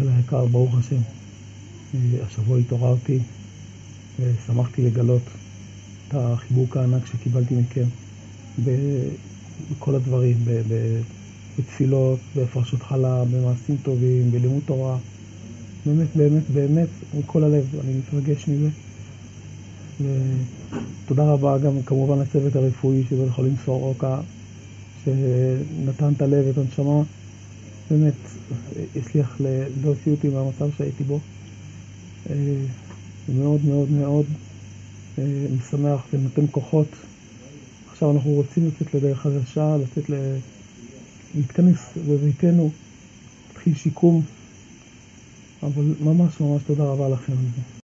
קהל היקר, ברוך השם, השבוע התעוררתי ושמחתי לגלות את החיבוק הענק שקיבלתי מכם בכל הדברים, בתפילות, בהפרשות חלה, במעשים טובים, בלימוד תורה. באמת, באמת, באמת, מכל הלב, אני מתרגש מזה. ותודה רבה גם כמובן לצוות הרפואי של בית חולים סורוקה, שנתן את הלב, את הנשמה. באמת הצליח להוציא אותי מהמצב שהייתי בו. מאוד מאוד מאוד משמח ונותן כוחות. עכשיו אנחנו רוצים לצאת לדרך חדשה, לצאת ל... להתכנס בביתנו, להתחיל שיקום, אבל ממש ממש תודה רבה לכם על זה.